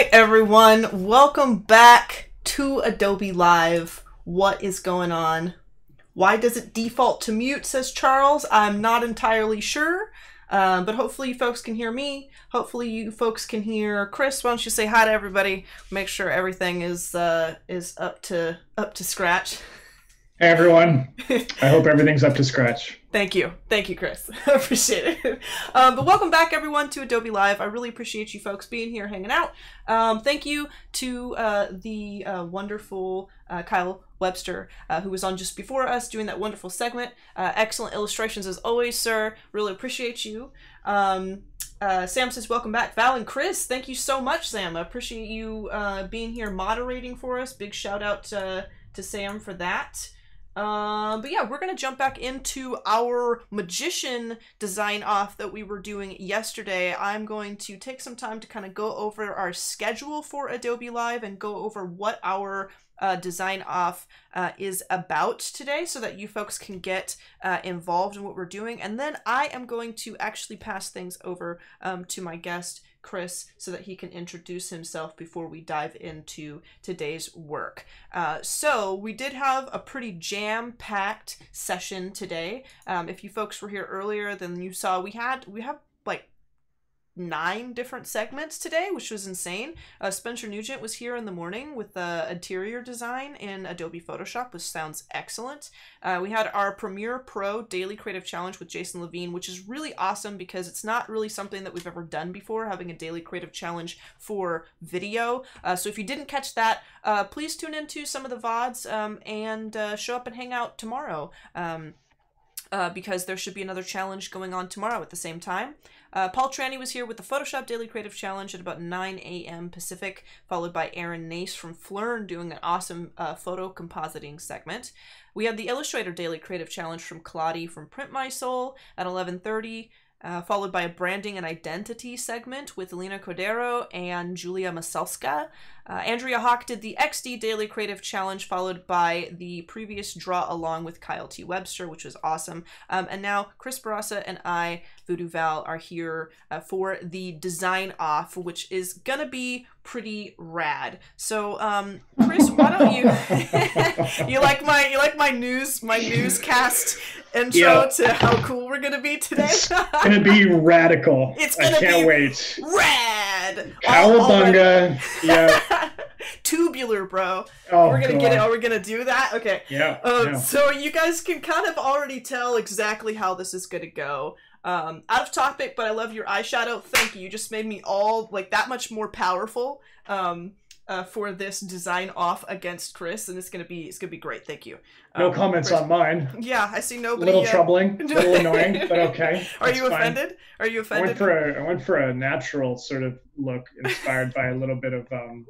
Right, everyone, welcome back to Adobe Live. What is going on? Why does it default to mute, says Charles. I'm not entirely sure, um, but hopefully you folks can hear me. Hopefully you folks can hear Chris. Why don't you say hi to everybody? Make sure everything is uh, is up to up to scratch. Hey everyone. I hope everything's up to scratch. Thank you. Thank you, Chris. I appreciate it. Um, but welcome back, everyone, to Adobe Live. I really appreciate you folks being here, hanging out. Um, thank you to uh, the uh, wonderful uh, Kyle Webster, uh, who was on just before us doing that wonderful segment. Uh, excellent illustrations as always, sir. Really appreciate you. Um, uh, Sam says, welcome back. Val and Chris, thank you so much, Sam. I appreciate you being here moderating for us. Big shout out to Sam for that. Um, but yeah, we're going to jump back into our magician design off that we were doing yesterday. I'm going to take some time to kind of go over our schedule for Adobe Live and go over what our uh, design off uh, is about today so that you folks can get uh, involved in what we're doing. And then I am going to actually pass things over um, to my guest, Chris so that he can introduce himself before we dive into today's work. Uh, so, we did have a pretty jam packed session today. Um, if you folks were here earlier, then you saw we had we have like nine different segments today, which was insane. Uh, Spencer Nugent was here in the morning with the interior design in Adobe Photoshop, which sounds excellent. Uh, we had our Premiere Pro Daily Creative Challenge with Jason Levine, which is really awesome because it's not really something that we've ever done before, having a daily creative challenge for video. Uh, so if you didn't catch that, uh, please tune into some of the VODs um, and uh, show up and hang out tomorrow. Um, uh, because there should be another challenge going on tomorrow at the same time. Uh, Paul Trani was here with the Photoshop Daily Creative Challenge at about 9 a.m. Pacific, followed by Aaron Nace from Phlearn doing an awesome uh, photo compositing segment. We had the Illustrator Daily Creative Challenge from Claudie from Print My Soul at 11:30. Uh, followed by a branding and identity segment with Lena Cordero and Julia Maselska. Uh, Andrea Hawk did the XD Daily Creative Challenge, followed by the previous draw along with Kyle T. Webster, which was awesome. Um, and now Chris Bourassa and I, Voodoo Val, are here uh, for the design off, which is gonna be pretty rad. So, um, Chris, why don't you you like my you like my news my newscast intro yep. to how cool we're gonna be today? it's gonna be radical. It's gonna I can't wait. Rad. Cowabunga. Yeah. tubular, bro. Oh, we're gonna God. get it. Are we gonna do that? Okay. Yeah, um, yeah. So you guys can kind of already tell exactly how this is gonna go. Um, out of topic, but I love your eyeshadow. Thank you. You just made me all like that much more powerful. Um, uh, for this design off against Chris, and it's gonna be it's gonna be great. Thank you. No um, comments on mine. Yeah, I see nobody. A little uh, troubling, a little annoying, but okay. Are you offended? Fine. Are you offended? I went for a I went for a natural sort of look, inspired by a little bit of um,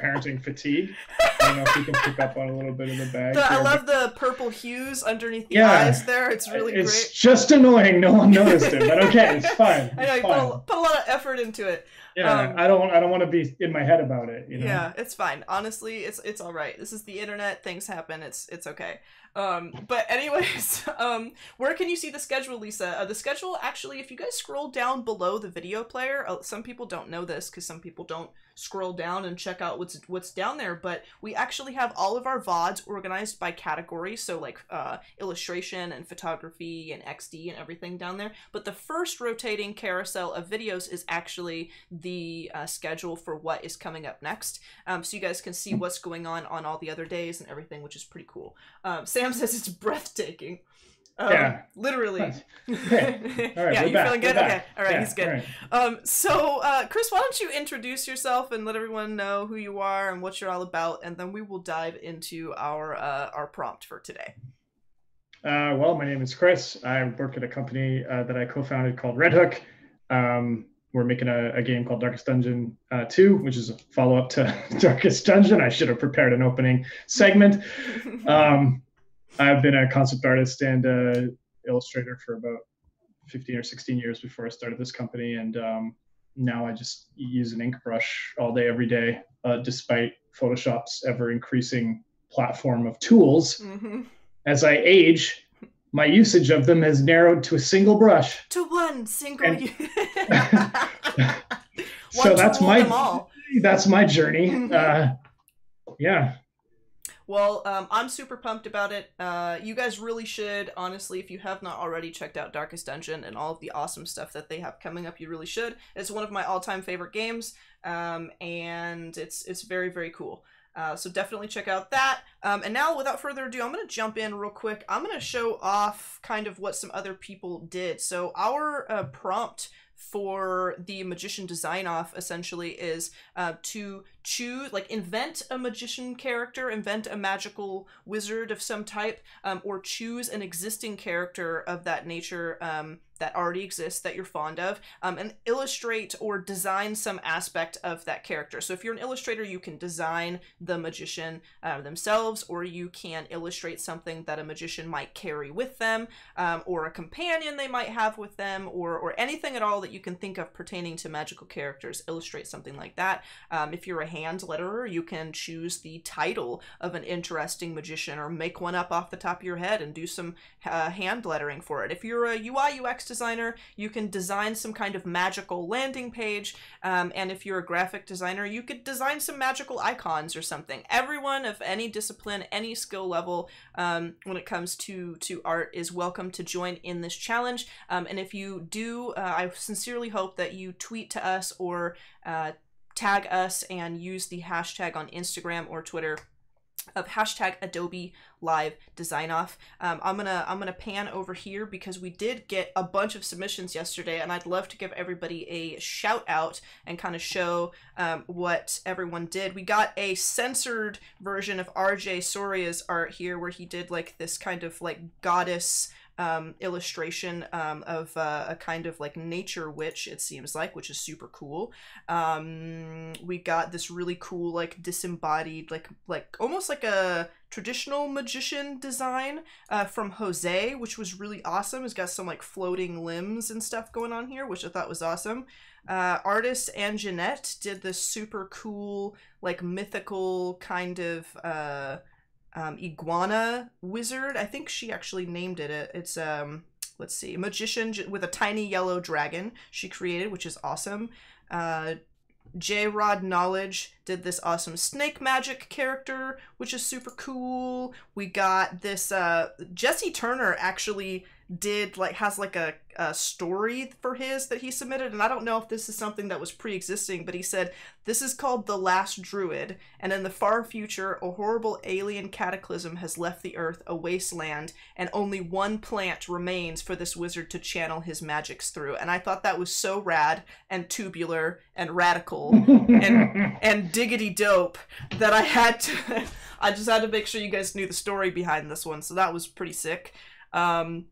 parenting fatigue. I don't know if you can pick up on a little bit of the bag. The, I love the purple hues underneath the yeah, eyes there. It's really it's great. It's just annoying. No one noticed it, but okay, it's fine. I know you put a, put a, lot of effort into it. Yeah, um, I don't. I don't want to be in my head about it. You know? Yeah, it's fine. Honestly, it's it's all right. This is the internet. Things happen. It's it's okay. Um, but anyways, um, where can you see the schedule, Lisa? Uh, the schedule actually, if you guys scroll down below the video player, uh, some people don't know this because some people don't scroll down and check out what's what's down there. But we actually have all of our VODs organized by category, so like uh, illustration and photography and XD and everything down there. But the first rotating carousel of videos is actually the uh, schedule for what is coming up next, um, so you guys can see what's going on on all the other days and everything, which is pretty cool. Um, Sam says it's breathtaking. Um, yeah. Literally. Okay. All right, yeah, you back. feeling good? Okay. All right, yeah, he's good. Right. Um, so, uh, Chris, why don't you introduce yourself and let everyone know who you are and what you're all about, and then we will dive into our uh, our prompt for today. Uh, well, my name is Chris. I work at a company uh, that I co-founded called Red Hook. Um, we're making a, a, game called Darkest Dungeon uh, 2, which is a follow-up to Darkest Dungeon. I should have prepared an opening segment. Um, I've been a concept artist and illustrator for about 15 or 16 years before I started this company, and um, now I just use an ink brush all day, every day, uh, despite Photoshop's ever increasing platform of tools. Mm-hmm. As I age, my usage of them has narrowed to a single brush. To one single. And, so that's my that's my journey. Mm-hmm. Uh, yeah. Well, um, I'm super pumped about it. Uh, you guys really should, honestly, if you have not already checked out Darkest Dungeon and all of the awesome stuff that they have coming up, you really should. It's one of my all-time favorite games, um, and it's it's very very cool. Uh, so definitely check out that. Um, and now, without further ado, I'm going to jump in real quick. I'm going to show off kind of what some other people did. So our uh, prompt for the magician design off essentially is uh, to choose like invent a magician character invent a magical wizard of some type um, or choose an existing character of that nature um, that already exists that you're fond of um, and illustrate or design some aspect of that character. So if you're an illustrator, you can design the magician uh, themselves, or you can illustrate something that a magician might carry with them, um, or a companion they might have with them, or, or anything at all that you can think of pertaining to magical characters. Illustrate something like that. Um, if you're a hand letterer, you can choose the title of an interesting magician or make one up off the top of your head and do some uh, hand lettering for it. If you're a UI UX designer, you can design some kind of magical landing page. Um, and if you're a graphic designer, you could design some magical icons or something. Everyone of any discipline, any skill level, um, when it comes to to art, is welcome to join in this challenge. Um, and if you do, uh, I sincerely hope that you tweet to us or uh, tag us and use the hashtag on Instagram or Twitter of hashtag Adobe Live Design Off. Um, I'm gonna I'm gonna pan over here because we did get a bunch of submissions yesterday, and I'd love to give everybody a shout out and kind of show um, what everyone did. We got a censored version of RJ Soria's art here, where he did like this kind of like goddess um, illustration um, of uh, a kind of like nature witch, it seems like, which is super cool. Um, we got this really cool, like disembodied, like like almost like a traditional magician design uh, from Jose, which was really awesome. It's got some like floating limbs and stuff going on here, which I thought was awesome. Uh, artist Anjanette did this super cool, like mythical kind of. Uh, um, iguana wizard. I think she actually named it. It's um, let's see, magician with a tiny yellow dragon. She created, which is awesome. Uh, J Rod Knowledge did this awesome snake magic character, which is super cool. We got this uh, Jesse Turner actually did like has like a, a story for his that he submitted and i don't know if this is something that was pre-existing but he said this is called the last druid and in the far future a horrible alien cataclysm has left the earth a wasteland and only one plant remains for this wizard to channel his magics through. And i thought that was so rad and tubular and radical and and diggity dope that i had to i just had to make sure you guys knew the story behind this one so that was pretty sick. Um,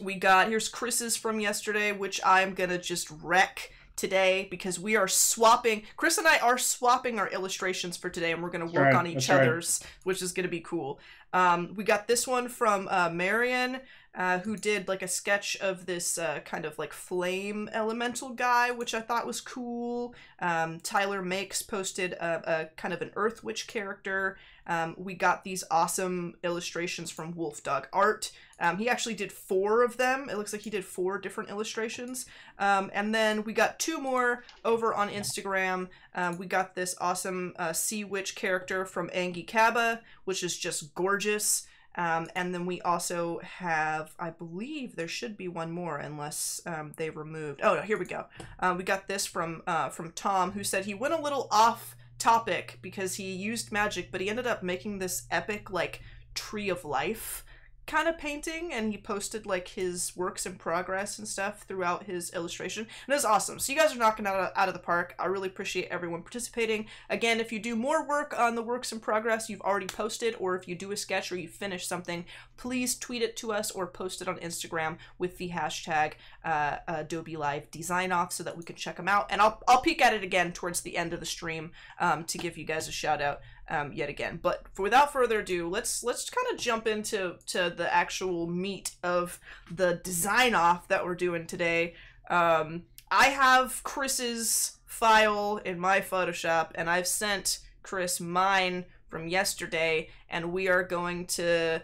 we got here's Chris's from yesterday, which I'm gonna just wreck today because we are swapping. Chris and I are swapping our illustrations for today, and we're gonna work right, on each other's, right. which is gonna be cool. Um, we got this one from uh, Marion, uh, who did like a sketch of this uh, kind of like flame elemental guy, which I thought was cool. Um, Tyler Makes posted a, a, kind of an Earth Witch character. Um, we got these awesome illustrations from Wolf Dog Art. Um, he actually did four of them. It looks like he did four different illustrations. Um, and then we got two more over on Instagram. Um, we got this awesome uh, Sea Witch character from Angie Kaba, which is just gorgeous. Um, and then we also have, I believe there should be one more unless um, they removed. Oh, here we go. Uh, we got this from uh, from Tom, who said he went a little off topic because he used magic, but he ended up making this epic like tree of life kind of painting and he posted like his works in progress and stuff throughout his illustration and it was awesome. So you guys are knocking out out of the park. I really appreciate everyone participating. Again if you do more work on the works in progress you've already posted or if you do a sketch or you finish something please tweet it to us or post it on instagram with the hashtag uh, adobe live design off so that we can check them out. And i'll, I'll peek at it again towards the end of the stream um, to give you guys a shout out um, yet again. But for, without further ado, let's let's kind of jump into to the actual meat of the design off that we're doing today. Um, I have Chris's file in my Photoshop, and I've sent Chris mine from yesterday, and we are going to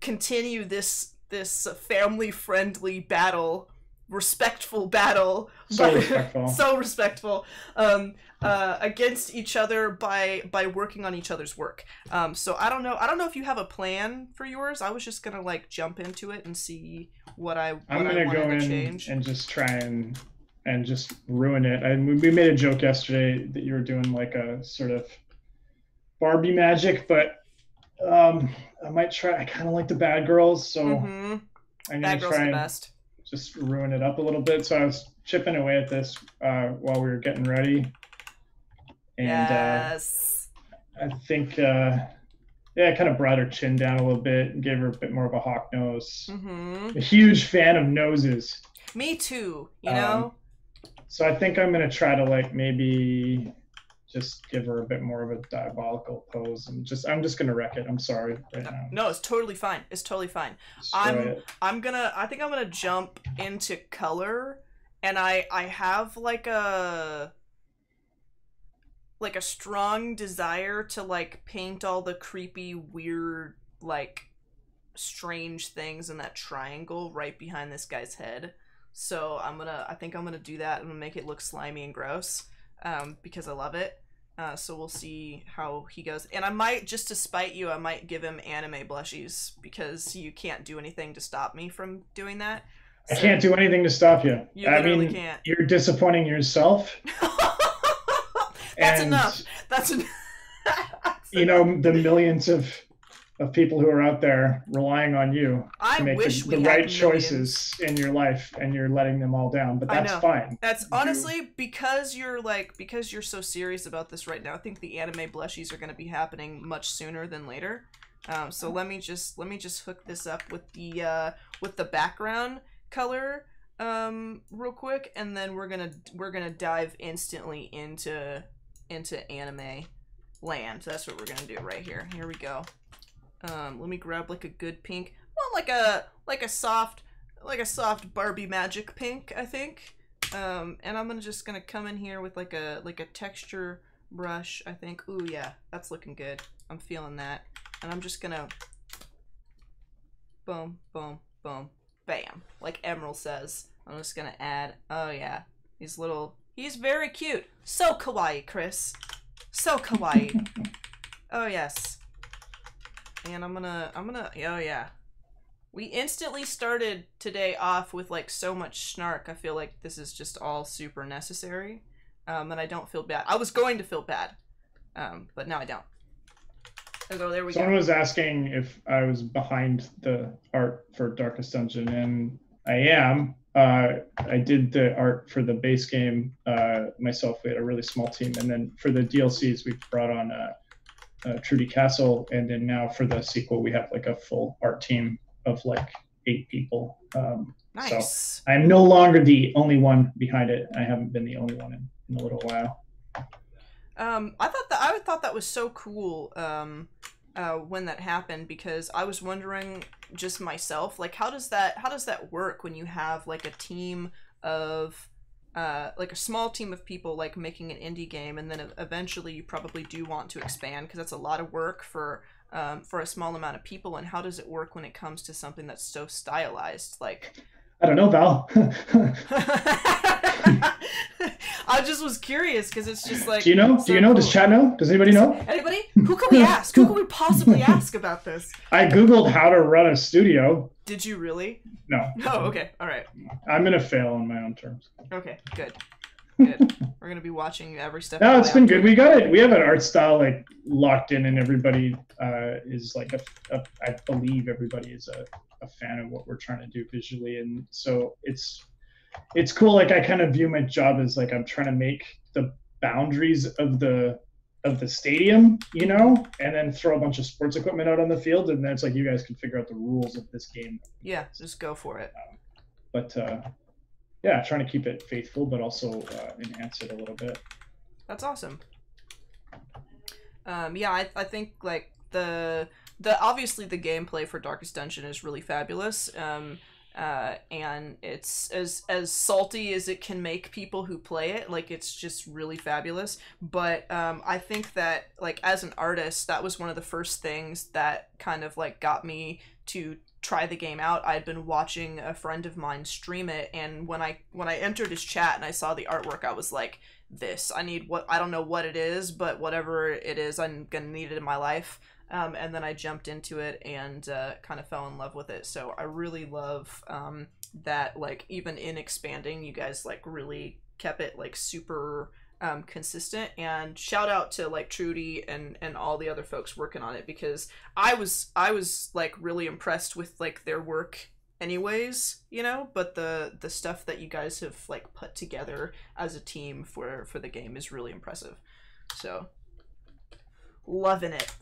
continue this this family friendly battle respectful battle. So but- respectful. so respectful. Um, uh, against each other by by working on each other's work. Um, so I don't know. I don't know if you have a plan for yours. I was just gonna like jump into it and see what I what I'm gonna wanted go to in change. and just try and and just ruin it. I we made a joke yesterday that you were doing like a sort of Barbie magic, but um, I might try. I kind of like the bad girls, so hmm I'm gonna Bad girls try are the and best. Just ruin it up a little bit. So I was chipping away at this uh, while we were getting ready, and yes. uh, I think uh, yeah, I kind of brought her chin down a little bit and gave her a bit more of a hawk nose. hmm A huge fan of noses. Me too. You Um, know. So I think I'm gonna try to like maybe just give her a bit more of a diabolical pose and just I'm just gonna wreck it. I'm sorry right now. no, it's totally fine. It's totally fine. Destroy I'm- it. I'm gonna I think I'm gonna jump into color and I I have like a like a strong desire to like paint all the creepy weird like strange things in that triangle right behind this guy's head. So I'm gonna I think I'm gonna do that. Gonna make it look slimy and gross um, because I love it. Uh, so we'll see how he goes. And I might, just to spite you, I might give him anime blushies because you can't do anything to stop me from doing that. I can't do anything to stop you. You I mean, can't. you're disappointing yourself. That's and, enough. That's enough. You know the millions of of people who are out there relying on you I to make the, the right choices in your life, and you're letting them all down. But that's fine. That's You- honestly because you're like because you're so serious about this right now. I think the anime blushies are going to be happening much sooner than later. Um, so let me just let me just hook this up with the uh, with the background color um, real quick, and then we're gonna we're gonna dive instantly into into anime land. That's what we're gonna do right here. Here we go. Um, let me grab like a good pink, well, like a like a soft like a soft Barbie magic pink, I think. Um, and I'm gonna just gonna come in here with like a like a texture brush. I think. Ooh yeah, that's looking good. I'm feeling that, and I'm just gonna boom, boom, boom, bam, like Emerald says. I'm just gonna add. Oh yeah, he's little. He's very cute. So kawaii, Chris. So kawaii. oh yes. And I'm gonna. I'm gonna. Oh yeah. We instantly started today off with like so much snark. I feel like this is just all super necessary. Um, and I don't feel bad. I was going to feel bad, um, but now I don't. Oh, there we Someone go. was asking if I was behind the art for Darkest Dungeon, and I am. Uh, I did the art for the base game uh, myself. We had a really small team, and then for the DLCs, we brought on uh, uh, Trudy Castle, and then now for the sequel, we have like a full art team of like eight people. Um, Nice. I'm no longer the only one behind it. I haven't been the only one in, in a little while. Um, I thought that I thought that was so cool. Um, uh, when that happened because I was wondering just myself, like how does that how does that work when you have like a team of uh, like a small team of people like making an indie game and then eventually you probably do want to expand because that's a lot of work for um, for a small amount of people and how does it work when it comes to something that's so stylized? Like I don't know, Val. I just was curious because it's just like Do you know? so Do you know? Does cool. chat know? Does anybody know? Anybody? Who can we ask? Who can we possibly ask about this? I googled how to run a studio. Did you really? No, Oh, okay. All right. I'm gonna fail on my own terms. Okay. Good. Good. We're gonna be watching every step. No, it's been good. We got it. We have an art style like locked in, and everybody uh, is like a, a. I believe everybody is a, a fan of what we're trying to do visually, and so it's it's cool. Like I kind of view my job as like I'm trying to make the boundaries of the of the stadium, you know, and then throw a bunch of sports equipment out on the field, and then it's like you guys can figure out the rules of this game. Yeah. Just go for it. But uh, yeah, trying to keep it faithful, but also uh, enhance it a little bit. That's awesome. Um, yeah, I, I think like the the obviously the gameplay for Darkest Dungeon is really fabulous. Um, uh, and it's as as salty as it can make people who play it. Like it's just really fabulous. But um, I think that like as an artist, that was one of the first things that kind of like got me to try the game out. I'd been watching a friend of mine stream it, and when I when I entered his chat and I saw the artwork, I was like, "This, I need what I don't know what it is, but whatever it is, I'm gonna need it in my life." Um, and then I jumped into it and uh, kind of fell in love with it. So I really love um, that, like, even in expanding, you guys like really kept it like super um, consistent. And shout out to like Trudy and and all the other folks working on it because I was I was like really impressed with like their work anyways you know but the the stuff that you guys have like put together as a team for for the game is really impressive so loving it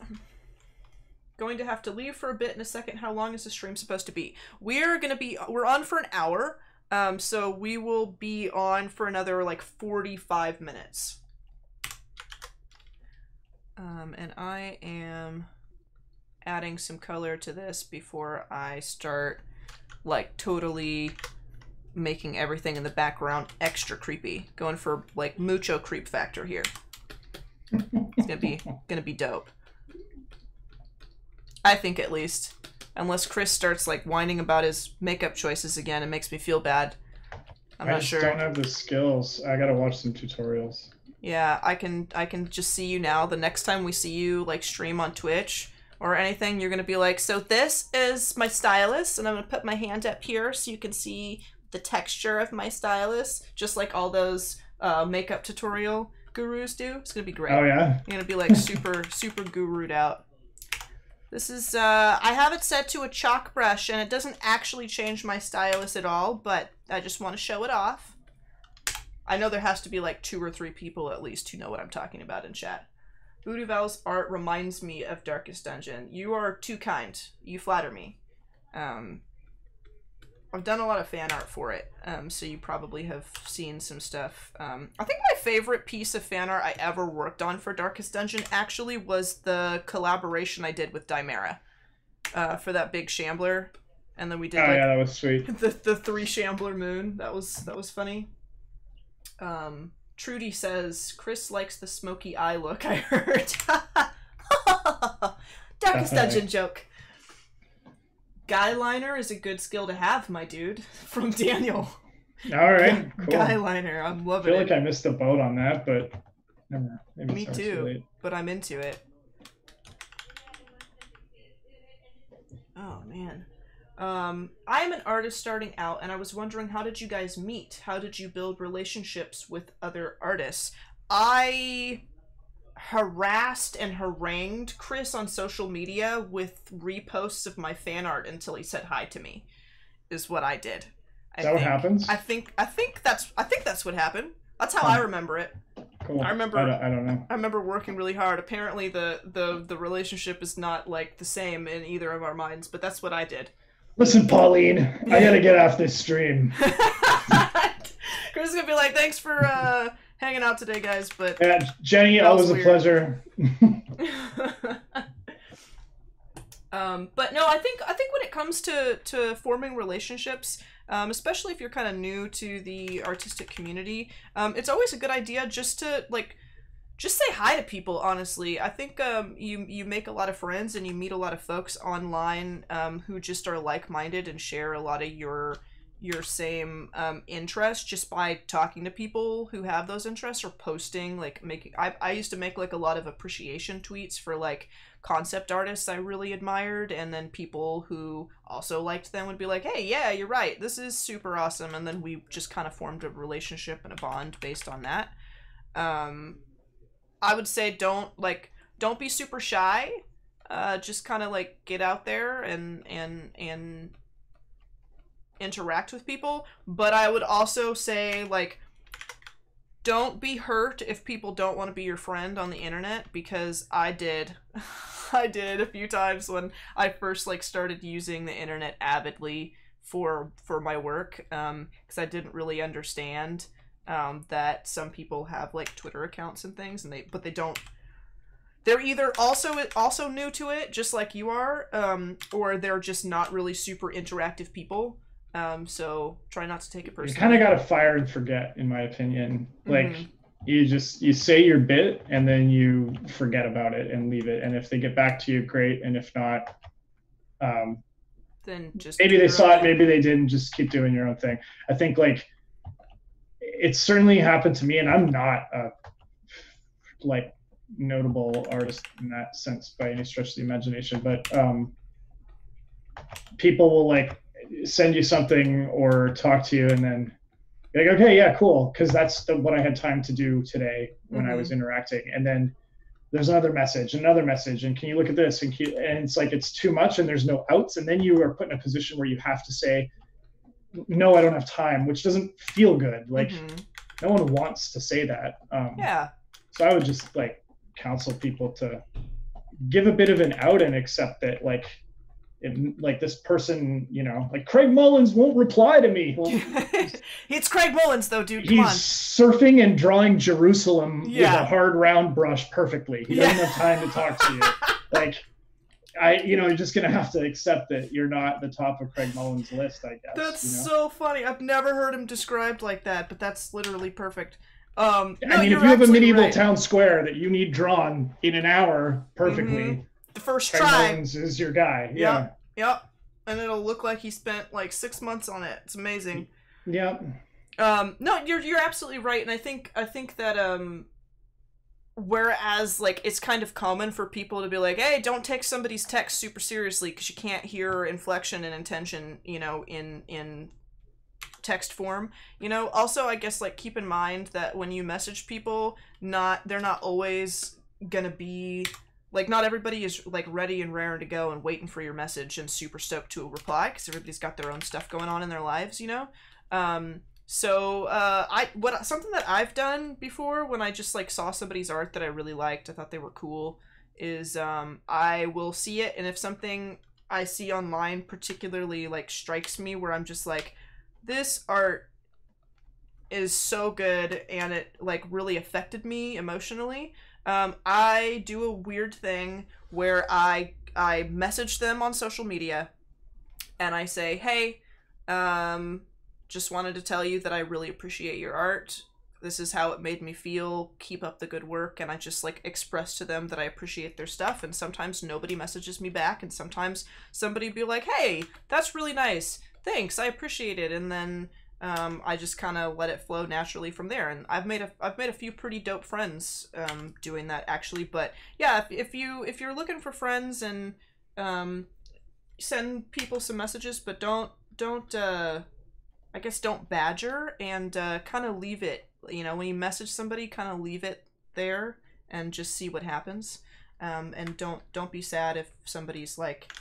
going to have to leave for a bit in a second. How long is the stream supposed to be? We're gonna be we're on for an hour. Um, so we will be on for another like 45 minutes. Um, and I am adding some color to this before I start like totally making everything in the background extra creepy. Going for like mucho creep factor here. It's gonna be gonna be dope. I think at least. Unless Chris starts like whining about his makeup choices again it makes me feel bad. I'm I not just sure. don't have the skills. I gotta watch some tutorials. Yeah, I can I can just see you now. The next time we see you like stream on Twitch or anything, you're gonna be like, so this is my stylus, and I'm gonna put my hand up here so you can see the texture of my stylus, just like all those uh, makeup tutorial gurus do. It's gonna be great. Oh yeah. You're gonna be like super super gurued out. This is uh I have it set to a chalk brush and it doesn't actually change my stylus at all, but I just want to show it off. I know there has to be like two or three people at least who know what I'm talking about in chat. Voodoo Val's art reminds me of Darkest Dungeon. You are too kind. You flatter me. Um, I've done a lot of fan art for it, um, so you probably have seen some stuff. Um, I think my favorite piece of fan art I ever worked on for Darkest Dungeon actually was the collaboration I did with Dimera uh, for that big Shambler, and then we did Oh like yeah, that was sweet. the the three Shambler moon. That was that was funny. Um, Trudy says Chris likes the smoky eye look. I heard. Darkest Dungeon joke. Guyliner is a good skill to have, my dude. From Daniel. All right, cool. Guy liner, I'm loving it. I feel it. like I missed the boat on that, but never. Maybe Me too but I'm into it. Oh man. Um, I'm an artist starting out, and I was wondering how did you guys meet? How did you build relationships with other artists? I harassed and harangued Chris on social media with reposts of my fan art until he said hi to me. Is what I did. I Is that what think. happens? I think I think that's I think that's what happened. That's how I remember it. cool. I remember- I don't, I don't know. I remember working really hard. Apparently, the the the relationship is not like the same in either of our minds, but that's what I did. Listen, Pauline, I gotta get off this stream. Chris is gonna be like, "Thanks for uh, hanging out today, guys," but Yeah, Jenny, always a pleasure. um, but no, I think I think when it comes to to forming relationships, um, especially if you're kind of new to the artistic community, um, it's always a good idea just to like just say hi to people. Honestly, I think um, you you make a lot of friends and you meet a lot of folks online um, who just are like minded and share a lot of your your same um, interests just by talking to people who have those interests or posting like making I, I used to make like a lot of appreciation tweets for like concept artists I really admired, and then people who also liked them would be like, "Hey, yeah, you're right. This is super awesome." And then we just kind of formed a relationship and a bond based on that. Um, I would say don't like don't be super shy. Uh, just kind of like get out there and and and interact with people. But I would also say like don't be hurt if people don't want to be your friend on the internet because I did. I did a few times when I first like started using the internet avidly for for my work um because I didn't really understand um that some people have like Twitter accounts and things and they but they don't they're either also also new to it just like you are um or they're just not really super interactive people Um, so try not to take it You personally. kind of got to fire and forget, in my opinion. Like Mhm. you just you say your bit and then you forget about it and leave it. And if they get back to you, great. And if not, um, then just maybe they saw it, maybe they didn't. Just keep doing your own thing. I think like it's certainly happened to me, and I'm not a like notable artist in that sense by any stretch of the imagination, but um, people will like send you something or talk to you, and then like, okay, yeah, cool, because that's the, what I had time to do today when I Mhm. was interacting, and then there's another message, another message, and can you look at this? And, can you, and it's like it's too much, and there's no outs, and then you are put in a position where you have to say, no, I don't have time, which doesn't feel good. Like Mhm. no one wants to say that. Um, yeah, So I would just like counsel people to give a bit of an out and accept that like. It, like this person, you know, like Craig Mullins won't reply to me. Well, it's Craig Mullins though, dude. Come he's on. surfing and drawing Jerusalem with a hard round brush perfectly. He doesn't have time to talk to you. Like, I, you know, you're just gonna have to accept that you're not the top of Craig Mullins' list. I guess. That's you know? so funny. I've never heard him described like that, but that's literally perfect. Um, no, I mean, if you have a medieval right. town square that you need drawn in an hour perfectly, Mhm. the first Craig try, Mullins is your guy. Yeah. yep, and it'll look like he spent like six months on it. It's amazing. Yeah. Um, no, you're you're absolutely right, and I think I think that um, whereas like it's kind of common for people to be like, hey, don't take somebody's text super seriously because you can't hear inflection and intention, you know, in in text form. You know also i guess like keep in mind that when you message people not they're not always gonna be like not everybody is like ready and raring to go and waiting for your message and super stoked to reply because everybody's got their own stuff going on in their lives you know? Um so uh i what something that i've done before when i just like saw somebody's art that i really liked i thought they were cool is um i will see it and if something i see online particularly like strikes me where i'm just like this art is so good and it like really affected me emotionally um, i do a weird thing where i i message them on social media and i say hey um, just wanted to tell you that i really appreciate your art. This is how it made me feel. Keep up the good work. And i just like express to them that i appreciate their stuff. And sometimes nobody messages me back. And sometimes somebody be like hey that's really nice. Thanks. I appreciate it. And then um, i just kind of let it flow naturally from there. And i've made a i've made a few pretty dope friends um, doing that actually. But yeah if, if you if you're looking for friends and um, send people some messages but don't don't uh, i guess don't badger and uh, kind of leave it you know when you message somebody kind of leave it there and just see what happens. Um, and don't don't be sad if somebody's like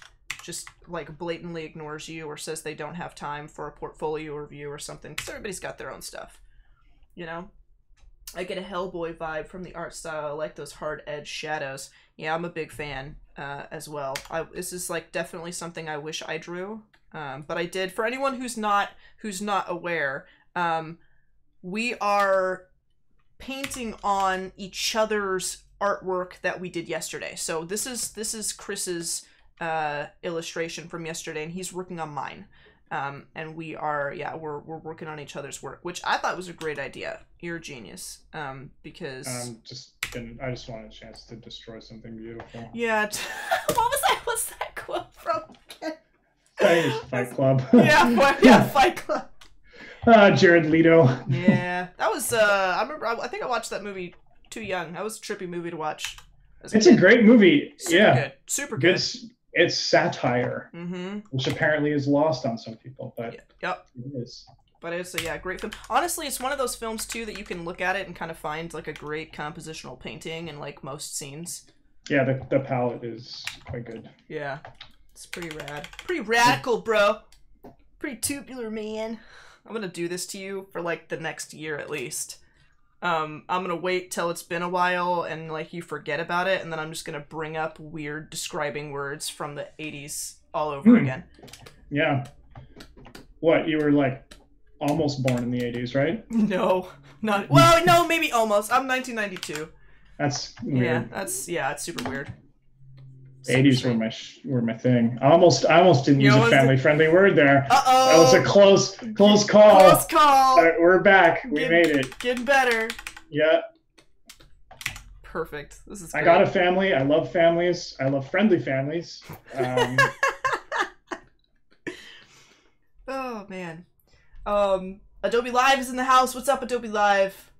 just like blatantly ignores you or says they don't have time for a portfolio review or something because everybody's got their own stuff you know? I get a hellboy vibe from the art style. I like those hard edge shadows. Yeah i'm a big fan uh, as well. I, this is like definitely something i wish i drew um, but i did for anyone who's not who's not aware um, we are painting on each other's artwork that we did yesterday so this is this is chris's uh, illustration from yesterday, and he's working on mine. Um, and we are, yeah, we're we're working on each other's work, which I thought was a great idea. You're a genius, um, because Um, just been, I just wanted a chance to destroy something beautiful. yeah. What was that? What's that quote from? Fight Club. yeah, Fight- yeah, Fight Club. Ah, Jared Leto. Yeah, that was. Uh, I remember. I, I think I watched that movie too young. That was a trippy movie to watch. It's a great movie. Super yeah, good. Super good. good. s- It's satire, Mm-hmm. which apparently is lost on some people, but Yeah, yep. it is. But it's a yeah, great film. Honestly, it's one of those films too that you can look at it and kind of find like a great compositional painting in like most scenes. Yeah, the, the palette is quite good. Yeah, it's pretty rad. Pretty radical, bro. Pretty tubular, man. I'm gonna do this to you for like the next year at least. Um, I'm gonna wait till it's been a while and like you forget about it, and then I'm just gonna bring up weird describing words from the 80s all over Hmm. again. Yeah. What, you were like almost born in the 80s, right? No, not well. No, maybe almost. I'm 1992. That's weird. Yeah, that's yeah, it's super weird. Super 80s were my were my thing. I almost I almost didn't You use a family friendly word there. Uh oh. That was a close close call. Close call. But we're back. We Get- made it. Getting better. Yeah. Perfect. This is. I got a family. I love families. I love friendly families. Um, Oh man. Um, Adobe Live is in the house. What's up, Adobe Live?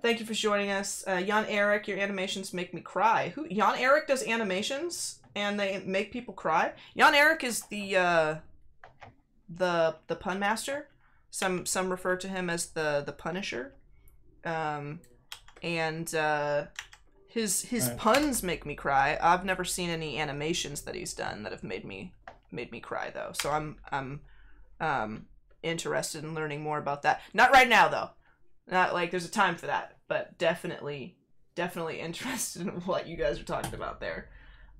Thank you for joining us. Uh, Jan Eric, your animations make me cry. Who? Jan Eric does animations and they make people cry. Jan Eric is the uh, the the pun master. Some some refer to him as the the Punisher. Um, and uh, his his Right. puns make me cry. I've never seen any animations that he's done that have made me made me cry though. So I'm I'm um interested in learning more about that. Not right now though. Not like there's a time for that, but definitely definitely interested in what you guys are talking about there.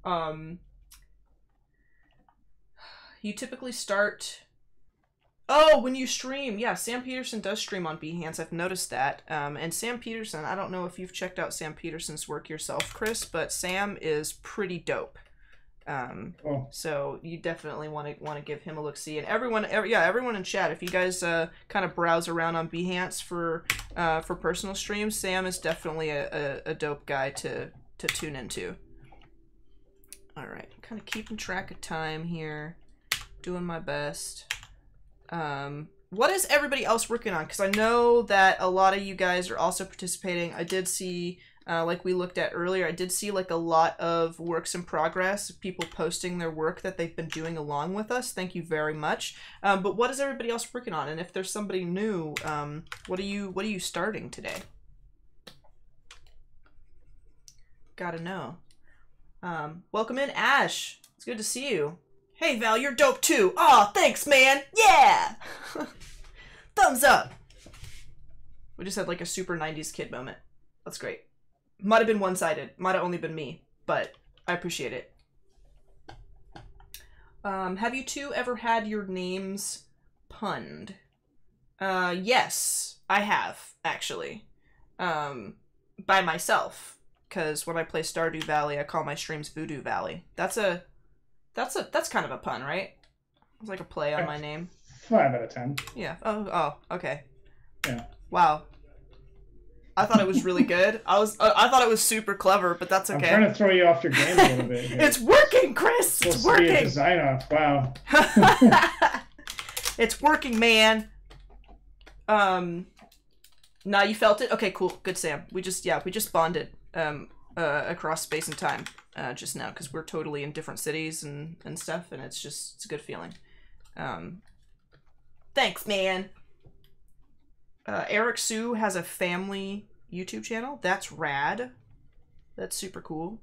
Um you typically start Oh, when you stream, yeah, Sam Peterson does stream on Behance. I've noticed that. Um, and Sam Peterson, I don't know if you've checked out Sam Peterson's work yourself, Chris, but Sam is pretty dope. Um, oh, so you definitely want to want to give him a look see and everyone every, yeah everyone in chat if you guys uh, kind of browse around on Behance for uh, for personal streams Sam is definitely a, a, a dope guy to to tune into all right kind of keeping track of time here doing my best um what is everybody else working on because I know that a lot of you guys are also participating I did see uh, like we looked at earlier, I did see like a lot of works in progress, people posting their work that they've been doing along with us. Thank you very much. Um, but what is everybody else working on? And if there's somebody new, um, what are you what are you starting today? Gotta know. Um, welcome in, Ash. It's good to see you. Hey Val, you're dope too. Aw, thanks, man. Yeah. Thumbs up. We just had like a super 90s kid moment. That's great. Might have been one sided. Might have only been me, but I appreciate it. Um, have you two ever had your names punned? Uh, yes, I have actually. Um, by myself, because when I play Stardew Valley, I call my streams Voodoo Valley. That's a, that's a, that's kind of a pun, right? It's like a play on my name. five out of ten. Yeah. Oh. Oh. Okay. Yeah. Wow. I thought it was really good. I was. Uh, I thought it was super clever, but that's okay. I'm trying to throw you off your game a little bit. Here. It's working, Chris. supposed It's to be a working. design off. Wow. it's working, man. Um. Nah, you felt it. Okay, cool. Good, Sam. We just yeah, we just bonded um uh, across space and time uh, just now because we're totally in different cities and and stuff, and it's just it's a good feeling. Um. Thanks, man. Uh, Eric Sue has a family YouTube channel. That's rad. That's super cool.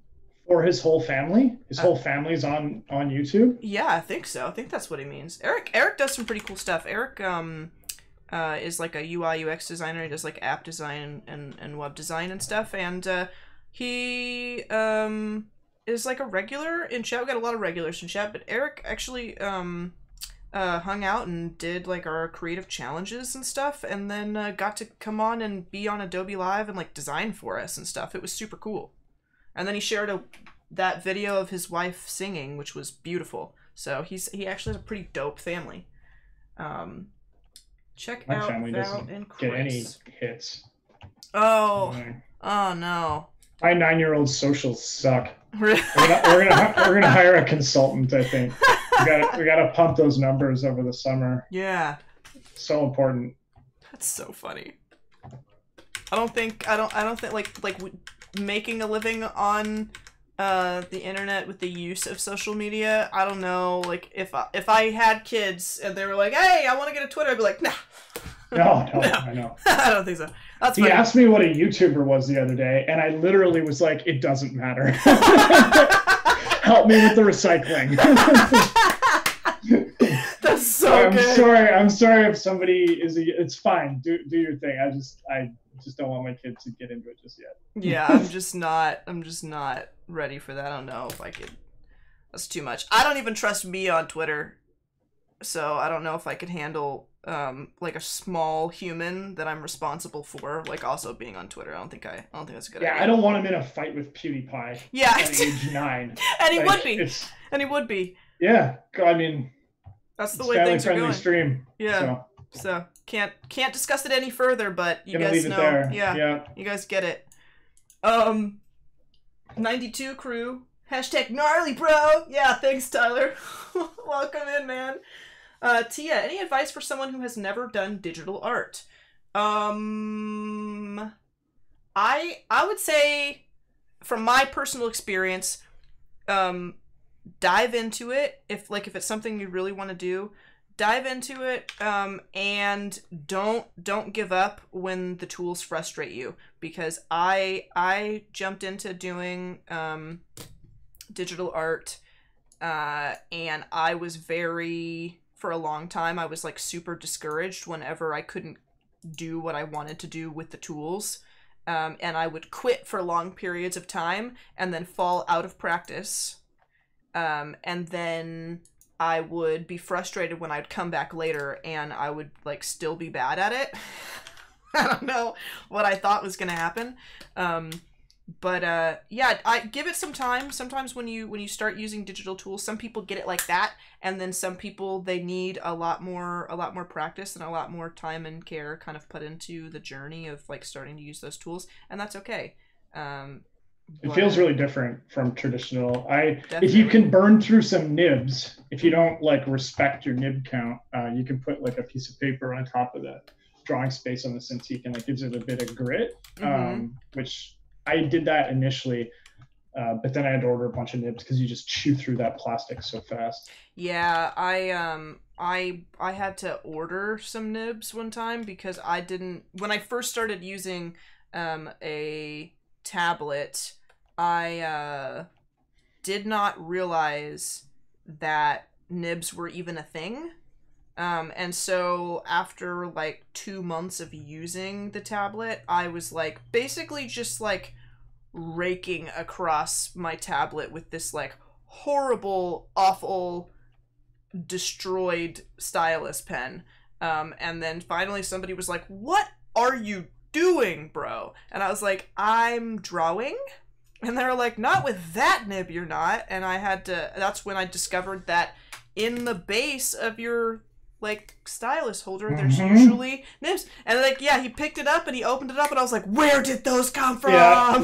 For his whole family, his Uh, whole family's on on YouTube. Yeah, I think so. I think that's what he means. Eric Eric does some pretty cool stuff. Eric um uh, is like a UI UX designer. He does like app design and, and web design and stuff. And uh, he um is like a regular in chat. We got a lot of regulars in chat, but Eric actually um uh, hung out and did like our creative challenges and stuff, and then uh, got to come on and be on Adobe Live and like design for us and stuff. It was super cool. And then he shared a that video of his wife singing, which was beautiful. So he's he actually has a pretty dope family. Um, check My out family Val doesn't and Get any hits. Oh, oh no. My nine-year-old socials suck. Really? We're gonna, we're gonna we're gonna hire a consultant. I think we got we got to pump those numbers over the summer. yeah, So important. that's so funny. I don't think I don't I don't think like like w- making a living on uh the internet with the use of social media. I don't know like if I, if I had kids and they were like, "Hey, I want to get a Twitter," I'd be like, "Nah." No, no, No. I know. I don't think so. That's He funny. asked me what a YouTuber was the other day, and I literally was like, "It doesn't matter. Help me with the recycling." That's so I'm good. sorry. I'm sorry if somebody is. A, it's fine. Do do your thing. I just I just don't want my kids to get into it just yet. Yeah, I'm just not. I'm just not ready for that. I don't know if I could. That's too much. I don't even trust me on Twitter. so I don't know if I could handle um like a small human that I'm responsible for, like also being on Twitter. I don't think I, I don't think that's a good Yeah, idea. I don't want him in a fight with PewDiePie Yeah, at age nine. and he Like, would be, It's, and he would be. yeah, I mean, That's the way things are going. stream. Yeah. So So can't can't discuss it any further, but you gonna guys know. Yeah, Yeah. you guys get it. Um, ninety two crew hashtag gnarly bro. Yeah, thanks Tyler. Welcome in, man. Uh, Tia, any advice for someone who has never done digital art? Um, I I would say, from my personal experience, um, dive into it if like if it's something you really want to do dive into it um, and don't don't give up when the tools frustrate you. Because i i jumped into doing um, digital art uh, and i was very for a long time i was like super discouraged whenever i couldn't do what i wanted to do with the tools. Um, and i would quit for long periods of time and then fall out of practice. Um, and then I would be frustrated when I'd come back later and I would like still be bad at it. I don't know what I thought was gonna happen, um, but uh, yeah, I give it some time. Sometimes when you when you start using digital tools, some people get it like that, and then some people they need a lot more a lot more practice and a lot more time and care kind of put into the journey of like starting to use those tools, and that's okay. Um, It feels really different from traditional. I if you can burn through some nibs, if you don't like respect your nib count, uh, you can put like a piece of paper on top of the drawing space on the Cintiq, and it gives it a bit of grit. Mhm. Um, which I did that initially, uh, but then I had to order a bunch of nibs because you just chew through that plastic so fast. Yeah, I um I I had to order some nibs one time because I didn't when I first started using um a tablet, I uh did not realize that nibs were even a thing. Um, and so after like two months of using the tablet, I was like basically just like raking across my tablet with this like horrible, awful, destroyed stylus pen. Um, and then finally somebody was like, What are you doing, bro? And I was like, I'm drawing. And they were like, Not with that nib, you're not. And I had to, that's when I discovered that in the base of your like stylus holder there's Mhm. usually nibs and like yeah he picked it up and he opened it up and i was like where did those come from Yeah.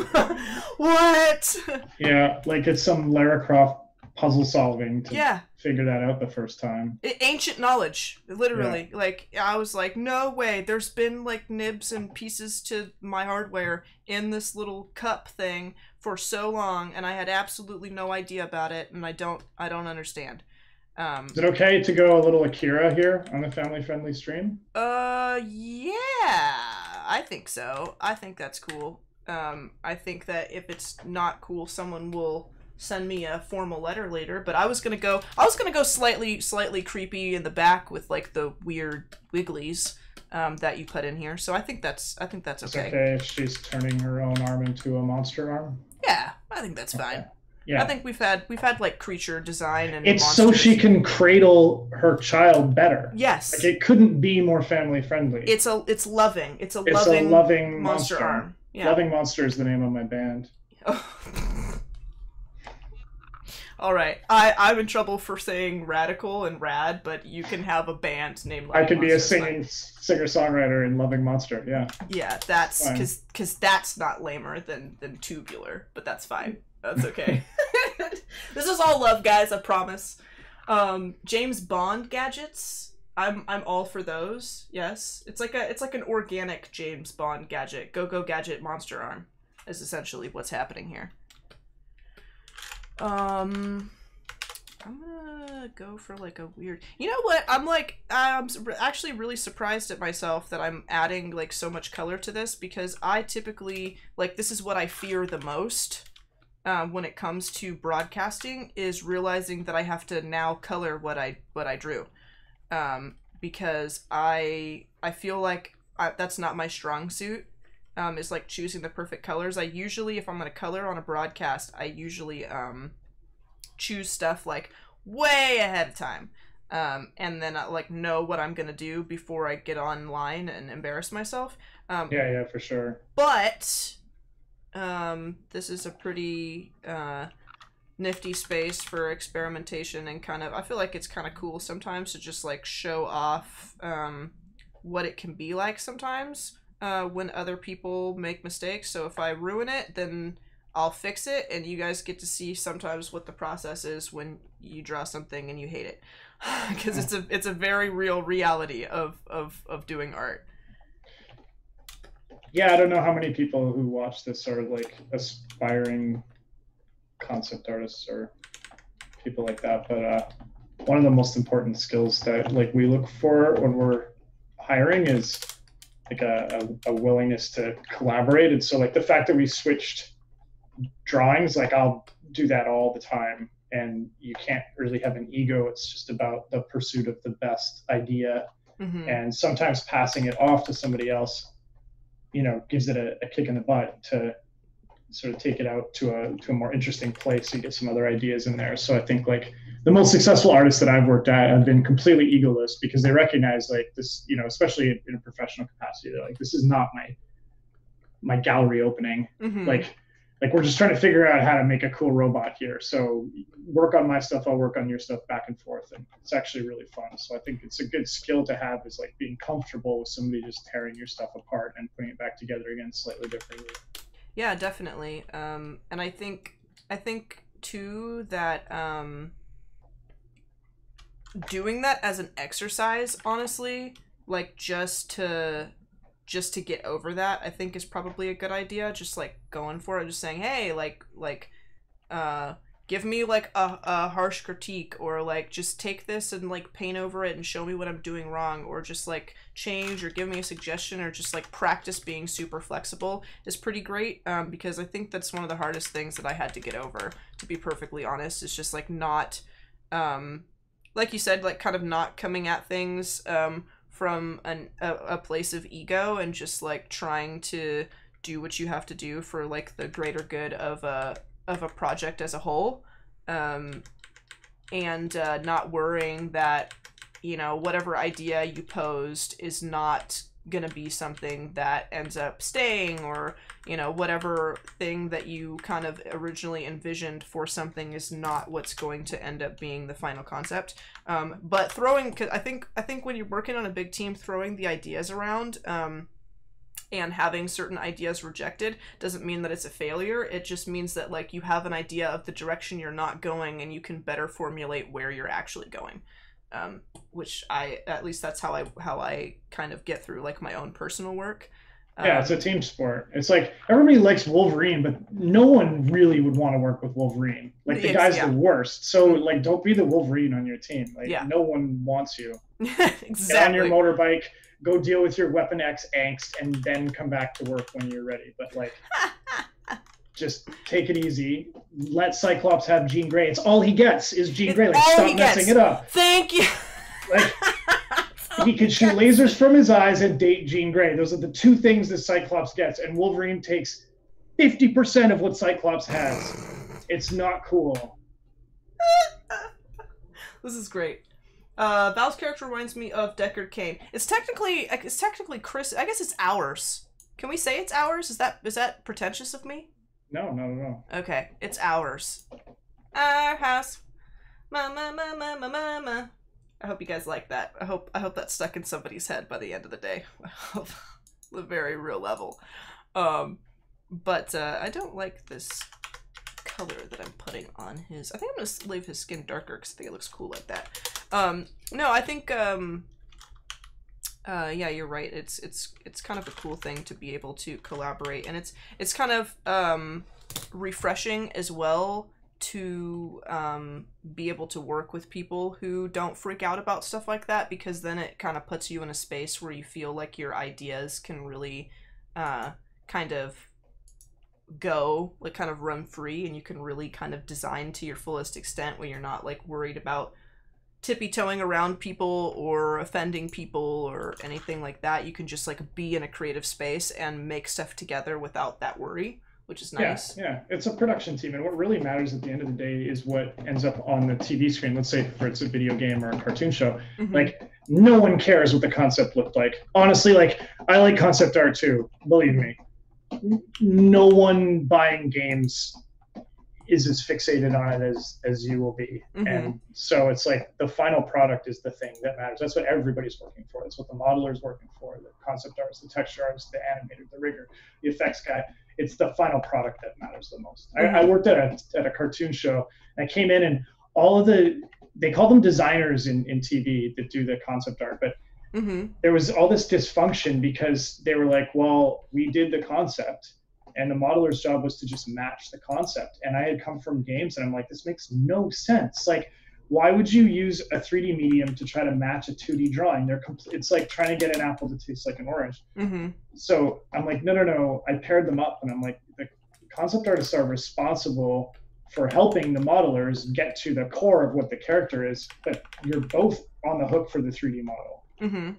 what Yeah, like it's some Lara Croft puzzle solving to yeah. figure that out the first time. I- ancient knowledge literally. Like i was like no way. There's been like nibs and pieces to my hardware in this little cup thing for so long and i had absolutely no idea about it and i don't i don't understand. Um Is it okay to go a little Akira here on the family friendly stream? uh yeah i think so. I think that's cool. Um i think that if it's not cool someone will send me a formal letter later but i was gonna go i was gonna go slightly slightly creepy in the back with like the weird wigglies um, that you put in here so i think that's i think that's It's okay, okay if she's turning her own arm into a monster arm. yeah i think that's fine Okay. Yeah. i think we've had we've had like creature design and it's so she can cradle her child better. yes Like it couldn't be more family friendly. it's a it's loving it's a It's loving a loving monster, monster. arm yeah Loving Monster is the name of my band. All right, I I'm in trouble for saying radical and rad, but you can have a band named. I Loving could be a singing singer songwriter in Loving Monster. Yeah. Yeah, that's because because that's not lamer than than tubular, but that's fine. That's okay. this is all love, guys. I promise. Um, James Bond gadgets. I'm I'm all for those. Yes, it's like a it's like an organic James Bond gadget. Go go gadget monster arm is essentially what's happening here. Um, I'm gonna go for like a weird. You know what? I'm like I'm actually really surprised at myself that I'm adding like so much color to this because I typically like this is what I fear the most. Um, when it comes to broadcasting, is realizing that I have to now color what I what I drew, um, because I I feel like I, that's not my strong suit. Um, is like choosing the perfect colors. I usually, if I'm gonna color on a broadcast, I usually um choose stuff like way ahead of time. um, and then I, like know what I'm gonna do before I get online and embarrass myself. Um, Yeah, yeah, for sure. but um, this is a pretty uh, nifty space for experimentation and kind of i feel like it's kind of cool sometimes to just like show off um, what it can be like sometimes uh, when other people make mistakes. So if i ruin it then i'll fix it and you guys get to see sometimes what the process is when you draw something and you hate it. Because it's a it's a very real reality of of of doing art. Yeah, I don't know how many people who watch this are like aspiring concept artists or people like that, but uh, one of the most important skills that like we look for when we're hiring is like a, a, a willingness to collaborate. And so like the fact that we switched drawings, like I'll do that all the time. And you can't really have an ego. It's just about the pursuit of the best idea hmm and sometimes passing it off to somebody else you know gives it a, a kick in the butt to sort of take it out to a to a more interesting place and get some other ideas in there so i think like the most successful artists that i've worked at have been completely egoless because they recognize like this you know especially in, in a professional capacity they're like this is not my my gallery opening. Hmm like like we're just trying to figure out how to make a cool robot here. So work on my stuff i'll work on your stuff back and forth and it's actually really fun. So i think it's a good skill to have is like being comfortable with somebody just tearing your stuff apart and putting it back together again slightly differently. Yeah, definitely. Um, and I think I think too that um, doing that as an exercise, honestly, like just to just to get over that, I think is probably a good idea. Just like going for it, just saying, hey, like like uh give me like a, a harsh critique or like just take this and like paint over it and show me what i'm doing wrong or just like change or give me a suggestion or just like practice being super flexible is pretty great um, because i think that's one of the hardest things that i had to get over to be perfectly honest is just like not um, like you said like kind of not coming at things um, from an, a, a place of ego and just like trying to do what you have to do for like the greater good of a of a project as a whole. Um, and uh, not worrying that you know whatever idea you posed is not gonna be something that ends up staying or you know whatever thing that you kind of originally envisioned for something is not what's going to end up being the final concept. Um, but throwing cause i think i think when you're working on a big team throwing the ideas around um, and having certain ideas rejected doesn't mean that it's a failure. It just means that like you have an idea of the direction you're not going and you can better formulate where you're actually going. Um, which i at least that's how i how i kind of get through like my own personal work yeah Um, it's a team sport it's like everybody likes wolverine but no one really would want to work with wolverine like the guy's yeah. the worst so like don't be the wolverine on your team like Yeah. no one wants you exactly get on your motorbike, go deal with your Weapon X angst, and then come back to work when you're ready. But like, just take it easy. Let Cyclops have Jean Grey. It's all he gets is Jean It's Grey. Like, stop messing it up. thank you Like, he could shoot lasers from his eyes and date Jean Grey. Those are the two things that Cyclops gets, and Wolverine takes fifty percent of what Cyclops has. It's not cool. this is great. Uh, Val's character reminds me of Deckard Cain. It's technically it's technically Chris. I guess it's ours. Can we say it's ours? Is that is that pretentious of me? No, no, no. Okay, it's ours. Our house. Mama, mama, mama, mama. I hope you guys like that. I hope I hope that's stuck in somebody's head by the end of the day. The very real level. Um, but uh, I don't like this color that I'm putting on his. I think I'm gonna leave his skin darker because I think it looks cool like that. Um, no, I think um, uh, yeah, you're right. It's it's it's kind of a cool thing to be able to collaborate, and it's it's kind of um, refreshing as well to um, be able to work with people who don't freak out about stuff like that because then it kind of puts you in a space where you feel like your ideas can really uh, kind of go like kind of run free and you can really kind of design to your fullest extent where you're not like worried about tippy toeing around people or offending people or anything like that. You can just like be in a creative space and make stuff together without that worry. Which is Yeah, nice. yeah. It's a production team, and what really matters at the end of the day is what ends up on the TV screen. Let's say for it's a video game or a cartoon show. Mhm. Like no one cares what the concept looked like. Honestly, like I like concept art too. Believe me. No one buying games is as fixated on it as as you will be. Mhm. And so it's like the final product is the thing that matters. That's what everybody's working for. That's what the modeler is working for. The concept artist, the texture artist, the animator, the rigger, the effects guy. It's the final product that matters the most. I, I worked at a at a cartoon show and I came in and all of the they call them designers in, in TV that do the concept art, but Mhm. there was all this dysfunction because they were like, well, we did the concept and the modeler's job was to just match the concept. And I had come from games and I'm like, this makes no sense. Like, why would you use a 3D medium to try to match a 2D drawing? They're compl- it's like trying to get an apple to taste like an orange. Mhm. So I'm like, no, no, no. I paired them up and I'm like, the concept artists are responsible for helping the modelers get to the core of what the character is, but you're both on the hook for the 3D model. Mhm.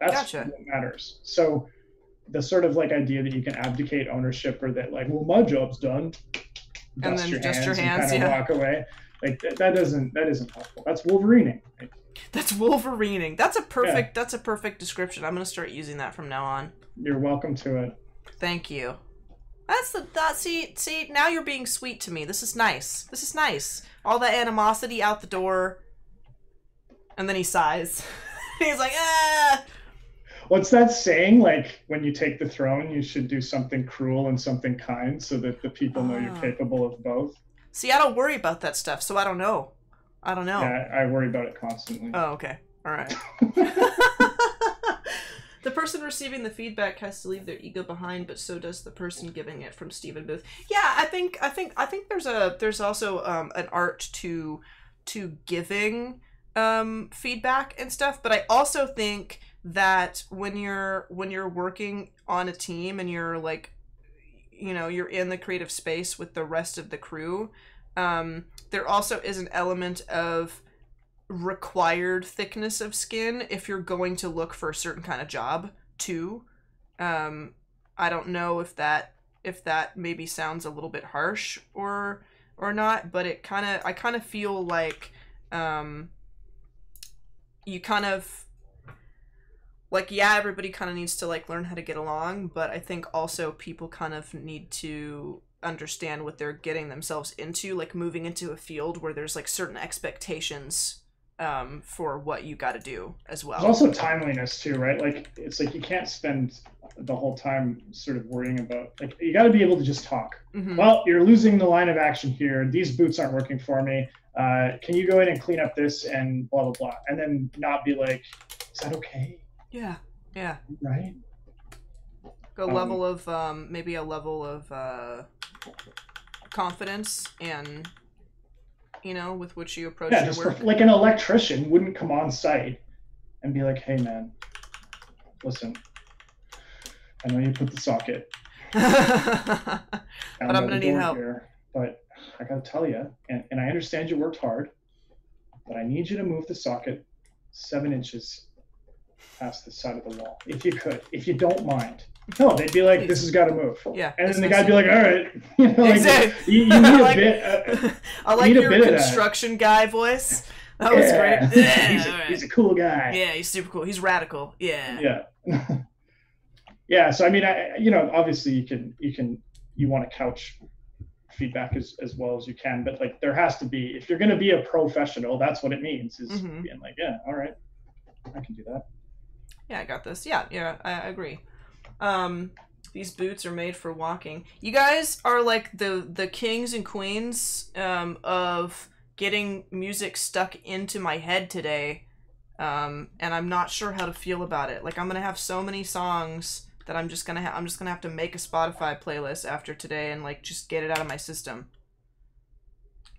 That's Gotcha. what matters. So the sort of like idea that you can abdicate ownership or that like, well, my job's done. And then just your hands, and kind yeah. of walk away. Like that, that doesn't that isn't helpful. That's Wolverining. Right? That's Wolverining. That's a perfect. That's a perfect description. I'm gonna start using that from now on. You're welcome to it. Thank you. That's the that see see now you're being sweet to me. This is nice. This is nice. All that animosity out the door. And then he sighs. He's like, ah. What's that saying? Like when you take the throne, you should do something cruel and something kind, so that the people know you're Ah. capable of both. See, I don't worry about that stuff, so I don't know. I don't know. Yeah, I I worry about it constantly. Oh, okay. All right. the person receiving the feedback has to leave their ego behind, but so does the person giving it from Stephen Booth. Yeah, I think I think I think there's a there's also um, an art to to giving um, feedback and stuff, but I also think that when you're when you're working on a team and you're like you know you're in the creative space with the rest of the crew um, there also is an element of required thickness of skin if you're going to look for a certain kind of job too. Um i don't know if that if that maybe sounds a little bit harsh or or not but it kind of i kind of feel like um you kind of like yeah everybody kind of needs to like learn how to get along but i think also people kind of need to understand what they're getting themselves into like moving into a field where there's like certain expectations um for what you got to do as well There's also timeliness too, right? Like it's like you can't spend the whole time sort of worrying about like you got to be able to just talk. Mhm. Well, you're losing the line of action here. These boots aren't working for me. Uh, can you go in and clean up this and blah blah blah, and then not be like, is that okay? Yeah yeah Right? a Um, level of um maybe a level of uh confidence and you know with which you approach Yeah, your just work like an electrician wouldn't come on site and be like, hey man, listen, I know you put the socket. but I'm gonna need help. Here, but I gotta tell you, and, and I understand you worked hard, but I need you to move the socket seven inches past the side of the wall, if you could, if you don't mind. No, they'd be like, "This has got to move," yeah and then the guy'd be like, "All right," you know, like, Exactly. you, you need a Like- bit. Uh, I like your bit construction guy voice. That was yeah. great. Yeah, he's, a, alright. he's a cool guy. yeah, he's super cool. He's radical. Yeah. yeah yeah so i mean i you know obviously you can you can you want to couch feedback as, as well as you can but like there has to be if you're going to be a professional that's what it means is Mhm. being like yeah all right i can do that Yeah, I got this. Yeah, yeah, I, I agree. Um, these boots are made for walking. You guys are like the the kings and queens um, of getting music stuck into my head today, um, and I'm not sure how to feel about it. Like I'm gonna have so many songs that I'm just gonna ha- I'm just gonna have to make a Spotify playlist after today and like just get it out of my system.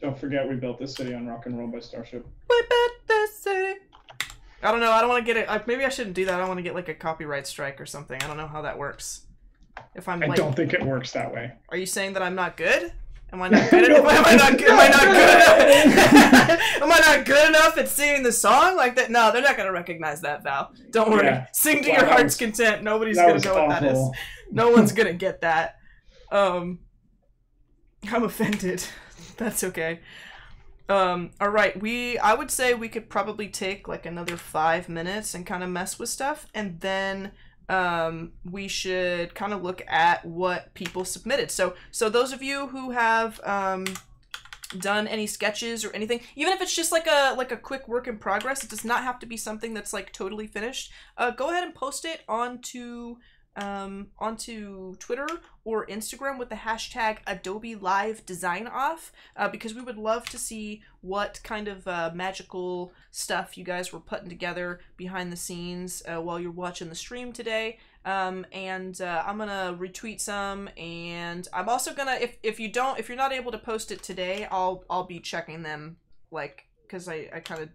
don't forget we built this city on rock and roll by starship We bet this city. I don't know. I don't want to get it. I- Maybe I shouldn't do that. I don't want to get like a copyright strike or something. I don't know how that works. If I'm i like, don't think it works that way are you saying that I'm not good? Am I not good? At, am I not good? Am I not good enough? am I not good enough at singing the song like that? No, they're not gonna recognize that, Val. Don't worry. Yeah. Sing to Wow, your heart's was- content. Nobody's gonna know what that is. No one's gonna get that. Um, I'm offended. That's okay. Um, all right, we I would say we could probably take like another five minutes and kind of mess with stuff, and then um, we should kind of look at what people submitted. So, so those of you who have um, done any sketches or anything, even if it's just like a like a quick work in progress, it does not have to be something that's like totally finished. Uh, go ahead and post it onto um, onto Twitter or Instagram with the hashtag Adobe Live Design Off uh, because we would love to see what kind of uh, magical stuff you guys were putting together behind the scenes uh, while you're watching the stream today. Um, and uh, I'm gonna retweet some, and I'm also gonna if if you don't if you're not able to post it today, I'll I'll be checking them like because I I kind of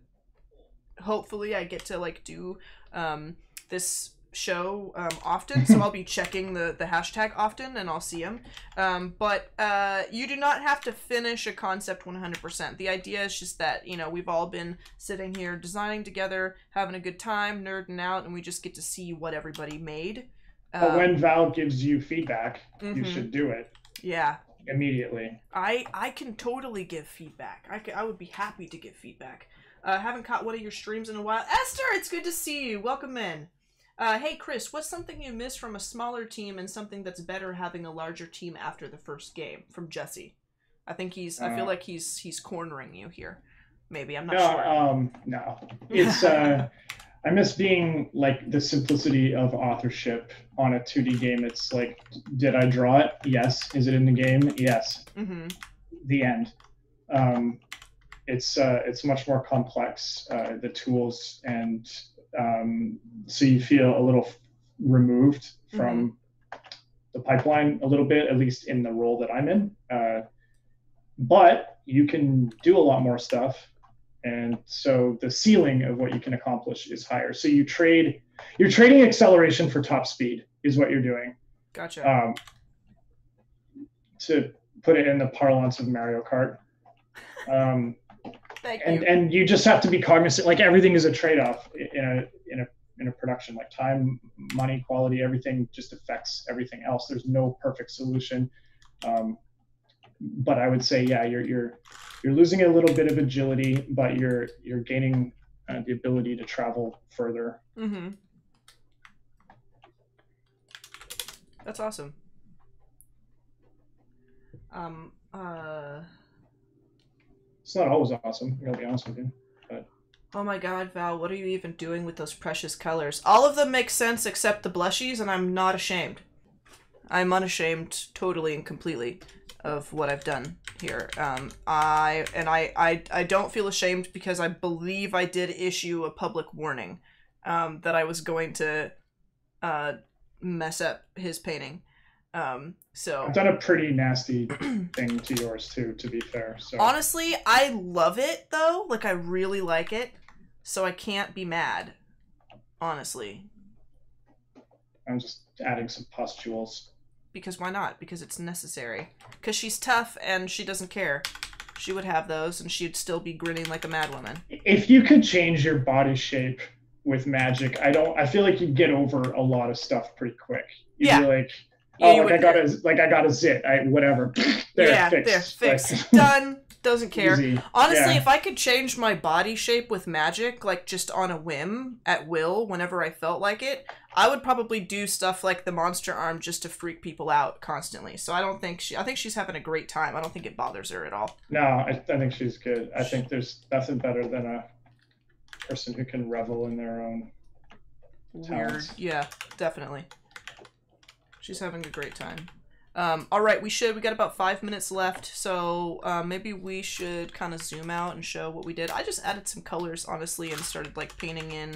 hopefully I get to like do um this show um, often, so I'll be checking the, the hashtag often and I'll see them. Um, but uh, you do not have to finish a concept 100%. The idea is just that, you know, we've all been sitting here designing together, having a good time, nerding out, and we just get to see what everybody made. But when Val gives you feedback, you Mhm. should do it Yeah. immediately. I I can totally give feedback. I I would be happy to give feedback. Uh, haven't caught one of your streams in a while. Esther, it's good to see you. Welcome in. Uh, hey Chris, what's something you miss from a smaller team and something that's better having a larger team after the first game? From Jesse. I think he's. I feel Uh, like he's he's cornering you here. Maybe I'm not No, sure. um, no. It's uh, I miss being like the simplicity of authorship on a 2D game. It's like, did I draw it? Yes. Is it in the game? Yes. hmm The end. Um, it's uh, it's much more complex. Uh, the tools and um, so you feel a little removed from the pipeline a little bit, at least in the role that I'm in. Uh, but you can do a lot more stuff and so the ceiling of what you can accomplish is higher so you trade you're trading acceleration for top speed is what you're doing Gotcha. um, to put it in the parlance of mario kart um, Thank and you. and you just have to be cognizant like everything is a trade-off in a in a in a production like time money quality everything just affects everything else there's no perfect solution um, but i would say yeah you're you're you're losing a little bit of agility but you're you're gaining uh, the ability to travel further Mm-hmm. That's awesome. Um. Uh. It's not always awesome i gotta be honest with you Oh my god, Val, what are you even doing with those precious colors? All of them make sense except the blushies, and I'm not ashamed. I'm unashamed totally and completely of what I've done here. Um, I and I, I I don't feel ashamed because I believe I did issue a public warning um, that I was going to uh, mess up his painting. Um, so i've done a pretty nasty thing to yours too to be fair so Honestly, I love it though. Like I really like it. So I can't be mad. Honestly. i'm just adding some pustules Because why not? Because it's necessary. Because she's tough and she doesn't care. She would have those and she'd still be grinning like a madwoman. if you could change your body shape with magic, I don't. I feel like you'd get over a lot of stuff pretty quick. You'd Yeah. like, Oh, yeah, oh, like I got a like I got a zit. I whatever. There, yeah, fixed. there, Like, fixed. Done. Doesn't care. easy. Honestly, Yeah. if I could change my body shape with magic, like just on a whim, at will, whenever I felt like it, I would probably do stuff like the monster arm just to freak people out constantly. So I don't think she. I think she's having a great time. I don't think it bothers her at all. No, I, I think she's good. I think there's nothing better than a person who can revel in their own. Weird. Talents. Yeah, definitely. She's having a great time. Um, all right, we should. We got about five minutes left, so uh, maybe we should kind of zoom out and show what we did. I just added some colors, honestly, and started like painting in.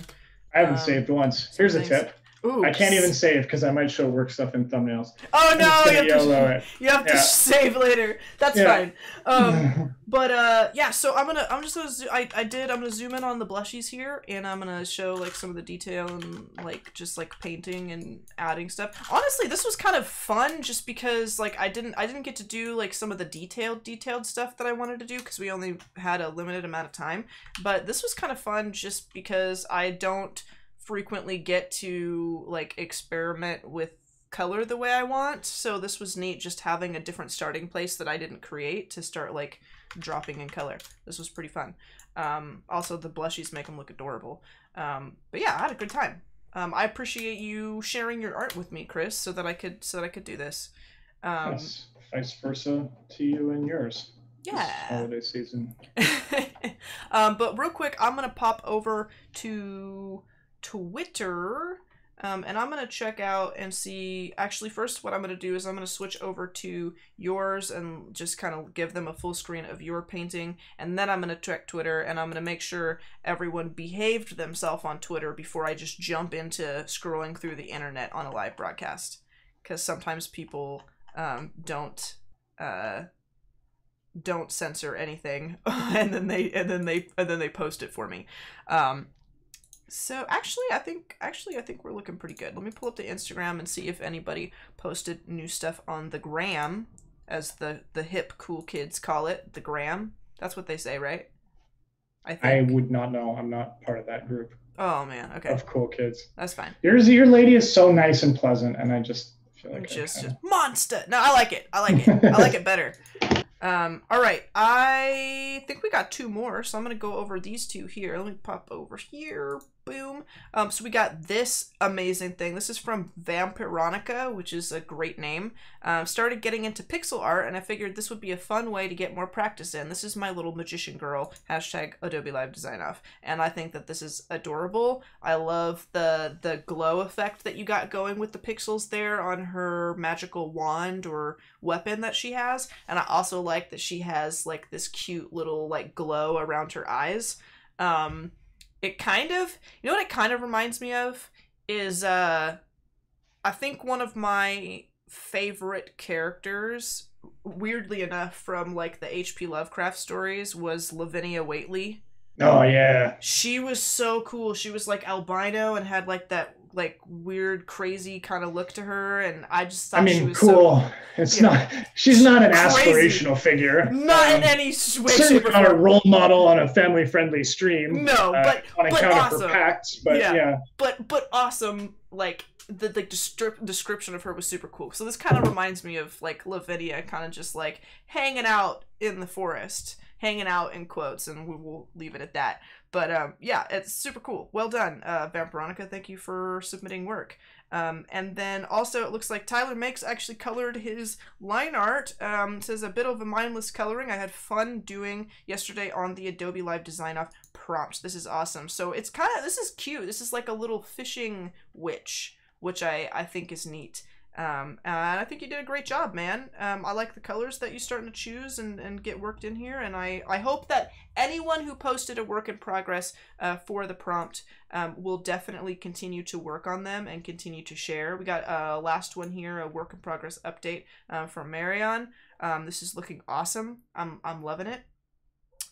I haven't Um, saved once. Here's a tip. Ooh, I can't even save because I might show work stuff in thumbnails. Oh no! You have, to, you have to save later. That's Yeah. fine. Um, But uh, yeah. So I'm gonna, I'm just gonna, zo- I, I did. I'm gonna zoom in on the blushies here, and I'm gonna show like some of the detail and like just like painting and adding stuff. Honestly, this was kind of fun, just because like I didn't, I didn't get to do like some of the detailed, detailed stuff that I wanted to do because we only had a limited amount of time. But this was kind of fun, just because I don't frequently get to like experiment with color the way I want. So this was neat just having a different starting place that I didn't create to start like dropping in color. This was pretty fun. Um, also, the blushies make them look adorable. Um, but yeah, I had a good time. Um, I appreciate you sharing your art with me, Chris, so that I could so that I could do this. Um, yes, vice versa to you and yours. Yeah. holiday season. um, but real quick, I'm gonna pop over to Twitter, um, and I'm gonna check out and see. Actually, first, what I'm gonna do is I'm gonna switch over to yours and just kind of give them a full screen of your painting, and then I'm gonna check Twitter and I'm gonna make sure everyone behaved themselves on Twitter before I just jump into scrolling through the internet on a live broadcast, because sometimes people um, don't. Uh, don't censor anything and then they and then they and then they post it for me um so actually i think actually i think we're looking pretty good. Let me pull up the instagram and see if anybody posted new stuff on the gram as the the hip cool kids call it the gram. That's what they say right? I I would not know. I'm not part of that group. Oh man. Okay. Of cool kids. that's fine. Yours, your lady is so nice and pleasant, and I just feel like just kinda- just monster. No i like it. I like it. I like it better. Um all right. I think we got two more so i'm gonna go over these two here. Let me pop over here boom. Um so we got this amazing thing. This is from vampironica which is a great name. Um started getting into pixel art and i figured this would be a fun way to get more practice in. This is my little magician girl hashtag adobe live design off and i think that this is adorable. I love the the glow effect that you got going with the pixels there on her magical wand or weapon that she has, and I also like that she has like this cute little like glow around her eyes. Um, it kind of you know what it kind of reminds me of is uh, I think one of my favorite characters, weirdly enough, from like the H.P. Lovecraft stories was Lavinia Whateley Oh yeah. she was so cool. She was like albino and had like that like weird crazy kind of look to her and I just thought I she mean, was cool. it's Yeah. not. She's not an Crazy. aspirational figure. so not in Um, any s- way certainly not a role model on a family-friendly stream. No, uh, but on but account of awesome. her pacts. But Yeah. yeah, but but awesome like the like description of her was super cool. So this kind of reminds me of like Lavinia kind of just like hanging out in the forest, hanging out in quotes and we will leave it at that. But um yeah, it's super cool. Well done, uh Vampironica. Thank you for submitting work. Um, and then also it looks like Tyler Makes actually colored his line art. Um, says a bit of a mindless coloring. I had fun doing yesterday on the Adobe Live Design Off prompt. This is awesome. So it's kind of this is cute. This is like a little fishing witch, which I I think is neat. Um, and I think you did a great job, man. Um, I like the colors that you're starting to choose and, and get worked in here. And I, I hope that anyone who posted a work in progress uh, for the prompt um, will definitely continue to work on them and continue to share. We got a uh, last one here, a work in progress update uh, from Marion. Um, this is looking awesome. I'm, I'm loving it.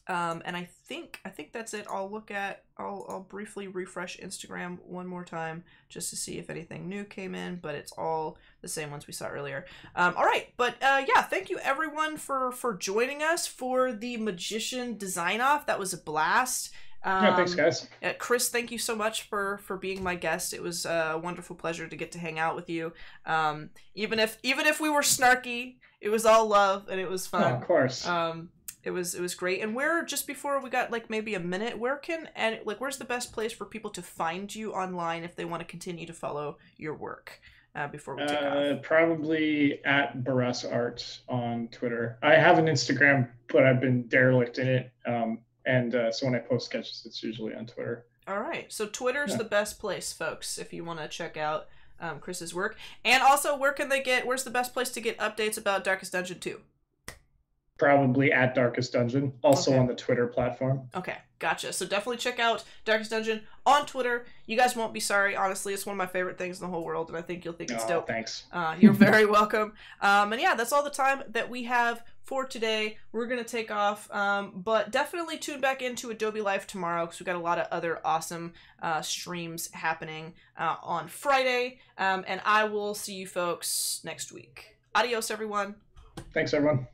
Um, and I think I think that's it. I'll look at I'll I'll briefly refresh Instagram one more time just to see if anything new came in, but it's all the same ones we saw earlier. Um, all right, but uh, yeah, thank you everyone for for joining us for the Magician Design Off. That was a blast. Um, yeah. Thanks, guys. uh, Chris, thank you so much for for being my guest. It was a wonderful pleasure to get to hang out with you. Um, even if even if we were snarky, it was all love and it was Oh, fun. of course. Um, it was it was great. And where just before we got like maybe a minute, where can and like where's the best place for people to find you online if they want to continue to follow your work? Uh, before we take Uh, off. probably at Bourassa Art on Twitter. I have an Instagram, but I've been derelict in it. Um, and uh, so when I post sketches, it's usually on Twitter. All right. So Twitter's Yeah. the best place, folks, if you want to check out um, Chris's work. And also, where can they get? Where's the best place to get updates about Darkest Dungeon 2? Probably at Darkest Dungeon, also Okay. on the Twitter platform. Okay, gotcha. So definitely check out Darkest Dungeon on Twitter. You guys won't be sorry. Honestly, it's one of my favorite things in the whole world, and I think you'll think it's Oh, dope. thanks. Uh, you're very welcome. Um, and yeah, that's all the time that we have for today. We're gonna take off, um, but definitely tune back into Adobe Live tomorrow because we got a lot of other awesome uh, streams happening uh, on Friday. Um, and I will see you folks next week. Adios, everyone. Thanks, everyone.